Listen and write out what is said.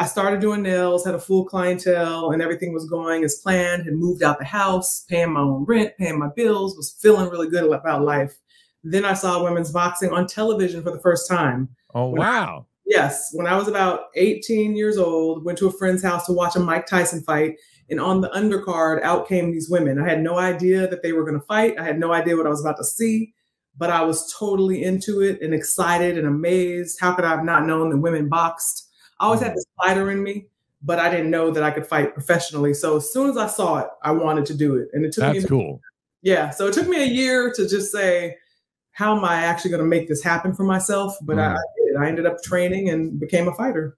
I started doing nails, had a full clientele, and everything was going as planned. Had moved out the house, paying my own rent, paying my bills, was feeling really good about life. Then I saw women's boxing on television for the first time. Oh wow! I, yes, when I was about 18 years old, went to a friend's house to watch a Mike Tyson fight, and on the undercard, out came these women. I had no idea that they were going to fight. I had no idea what I was about to see, but I was totally into it and excited and amazed. How could I have not known that women boxed? I always had this fighter in me, but I didn't know that I could fight professionally. So as soon as I saw it, I wanted to do it, and it took That's me. cool. Yeah, so it took me a year to just say, how am I actually going to make this happen for myself? But mm. I did. I ended up training and became a fighter.